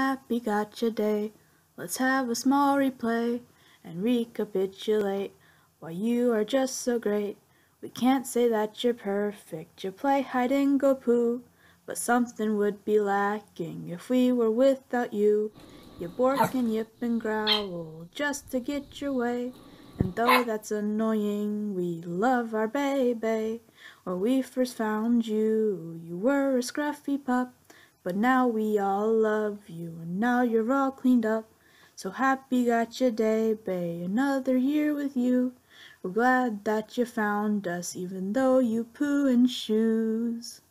Happy gotcha day. Let's have a small replay and recapitulate why you are just so great. We can't say that you're perfect. You play hide and go poo, but something would be lacking if we were without you. You bark and yip and growl just to get your way. And though that's annoying, we love our baby. When we first found you, you were a scruffy pup. But now we all love you, and now you're all cleaned up. So happy gotcha day, bae, another year with you. We're glad that you found us, even though you poo in shoes.